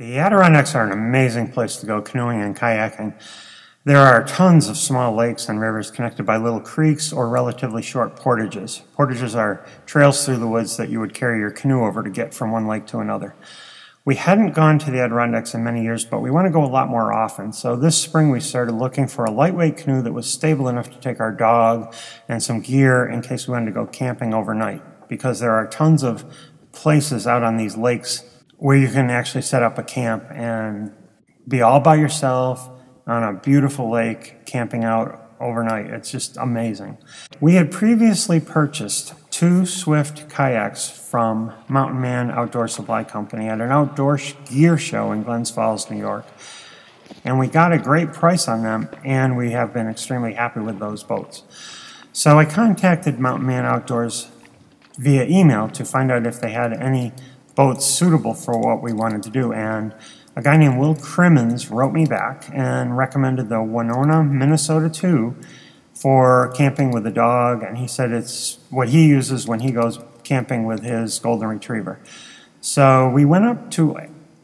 The Adirondacks are an amazing place to go canoeing and kayaking. There are tons of small lakes and rivers connected by little creeks or relatively short portages. Portages are trails through the woods that you would carry your canoe over to get from one lake to another. We hadn't gone to the Adirondacks in many years, but we want to go a lot more often. So this spring we started looking for a lightweight canoe that was stable enough to take our dog and some gear in case we wanted to go camping overnight. Because there are tons of places out on these lakes where you can actually set up a camp and be all by yourself on a beautiful lake camping out overnight. It's just amazing. We had previously purchased two Swift kayaks from Mountain Man Outdoor Supply Company at an outdoor gear show in Glens Falls, New York. And we got a great price on them, and we have been extremely happy with those boats. So I contacted Mountain Man Outdoors via email to find out if they had any boats suitable for what we wanted to do. And a guy named Will Crimmins wrote me back and recommended the Wenonah Minnesota 2 for camping with a dog. And he said it's what he uses when he goes camping with his golden retriever. So we went up to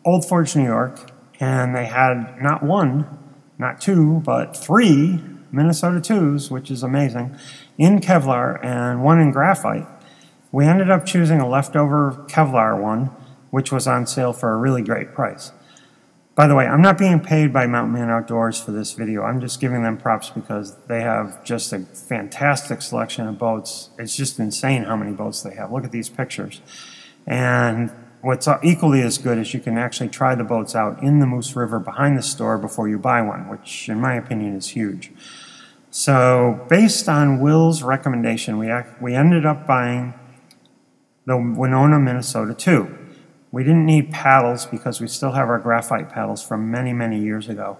Old Forge, New York, and they had not one, not two, but three Minnesota 2s, which is amazing, in Kevlar and one in graphite. We ended up choosing a leftover Kevlar one, which was on sale for a really great price. By the way, I'm not being paid by Mountain Man Outdoors for this video. I'm just giving them props because they have just a fantastic selection of boats. It's just insane how many boats they have. Look at these pictures. And what's equally as good is you can actually try the boats out in the Moose River behind the store before you buy one, which in my opinion is huge. So based on Will's recommendation, we, we ended up buying the Wenonah, Minnesota 2. We didn't need paddles because we still have our graphite paddles from many, many years ago.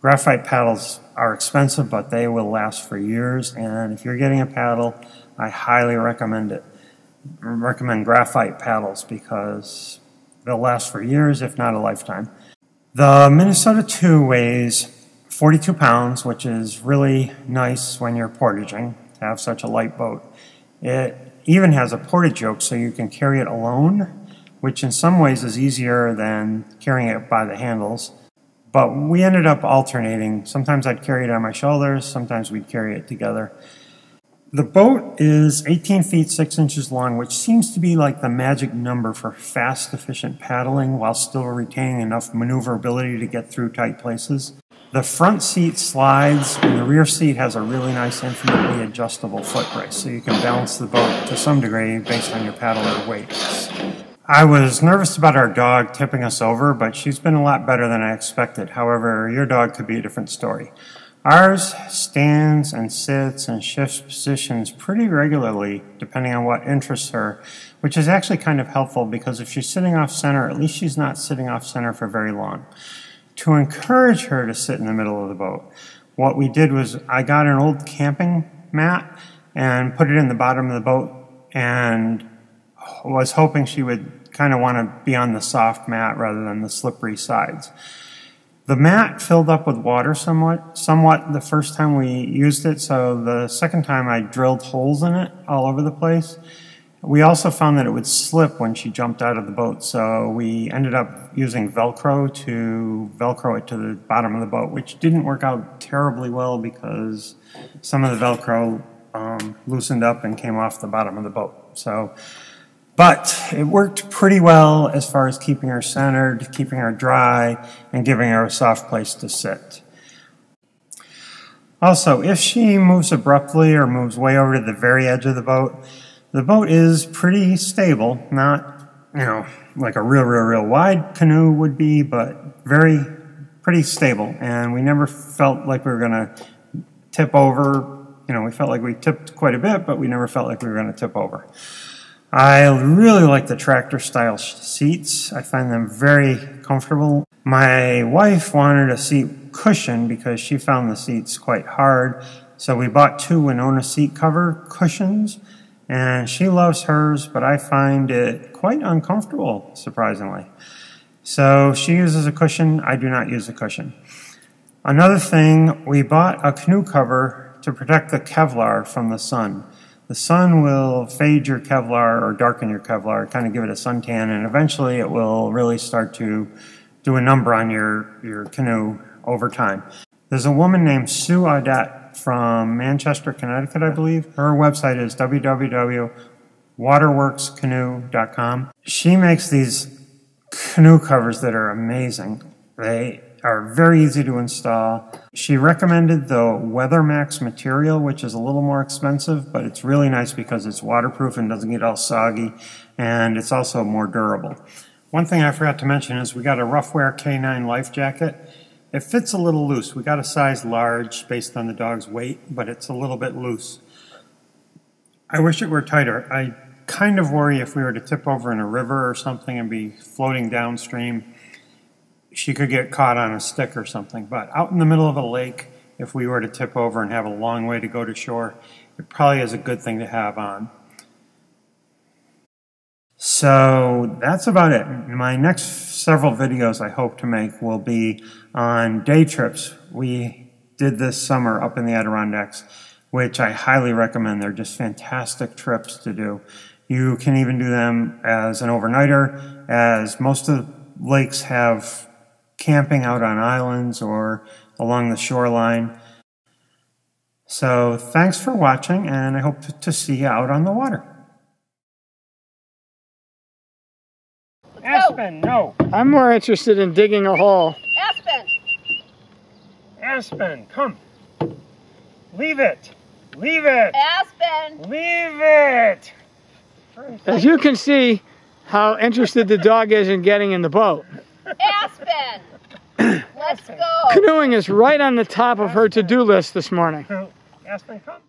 Graphite paddles are expensive, but they will last for years. And if you're getting a paddle, I highly recommend it. Recommend graphite paddles because they'll last for years, if not a lifetime. The Minnesota 2 weighs 42 pounds, which is really nice when you're portaging to have such a light boat. It even has a portage yoke so you can carry it alone, which in some ways is easier than carrying it by the handles. But we ended up alternating. Sometimes I'd carry it on my shoulders, sometimes we'd carry it together. The boat is 18 feet 6 inches long, which seems to be like the magic number for fast, efficient paddling while still retaining enough maneuverability to get through tight places. The front seat slides and the rear seat has a really nice infinitely adjustable foot brace so you can balance the boat to some degree based on your paddle or weight. I was nervous about our dog tipping us over, but she's been a lot better than I expected. However, your dog could be a different story. Ours stands and sits and shifts positions pretty regularly depending on what interests her, which is actually kind of helpful because if she's sitting off center, at least she's not sitting off center for very long to encourage her to sit in the middle of the boat. What we did was I got an old camping mat and put it in the bottom of the boat and was hoping she would kind of want to be on the soft mat rather than the slippery sides. The mat filled up with water somewhat, somewhat the first time we used it, so the second time I drilled holes in it all over the place. We also found that it would slip when she jumped out of the boat, so we ended up using Velcro to Velcro it to the bottom of the boat, which didn't work out terribly well because some of the Velcro um, loosened up and came off the bottom of the boat. So, but it worked pretty well as far as keeping her centered, keeping her dry, and giving her a soft place to sit. Also, if she moves abruptly or moves way over to the very edge of the boat, the boat is pretty stable, not, you know, like a real, real, real wide canoe would be, but very, pretty stable. And we never felt like we were going to tip over. You know, we felt like we tipped quite a bit, but we never felt like we were going to tip over. I really like the tractor style seats. I find them very comfortable. My wife wanted a seat cushion because she found the seats quite hard. So we bought two Wenonah seat cover cushions and she loves hers, but I find it quite uncomfortable, surprisingly. So she uses a cushion, I do not use a cushion. Another thing, we bought a canoe cover to protect the Kevlar from the sun. The sun will fade your Kevlar or darken your Kevlar, kind of give it a suntan, and eventually it will really start to do a number on your, your canoe over time. There's a woman named Sue Audette from Manchester, Connecticut, I believe. Her website is www.waterworkscanoe.com. She makes these canoe covers that are amazing. They are very easy to install. She recommended the WeatherMax material, which is a little more expensive, but it's really nice because it's waterproof and doesn't get all soggy, and it's also more durable. One thing I forgot to mention is we got a Ruffwear K9 life jacket. It fits a little loose. We got a size large based on the dog's weight, but it's a little bit loose. I wish it were tighter. I kind of worry if we were to tip over in a river or something and be floating downstream she could get caught on a stick or something. But out in the middle of a lake, if we were to tip over and have a long way to go to shore, it probably is a good thing to have on. So that's about it. My next several videos I hope to make will be on day trips. We did this summer up in the Adirondacks, which I highly recommend. They're just fantastic trips to do. You can even do them as an overnighter, as most of the lakes have camping out on islands or along the shoreline. So thanks for watching, and I hope to see you out on the water. Aspen, no. I'm more interested in digging a hole. Aspen. Aspen, come. Leave it. Leave it. Aspen. Leave it. As you can see how interested the dog is in getting in the boat. Aspen. Let's go. Canoeing is right on the top of her to-do list this morning. Aspen, come.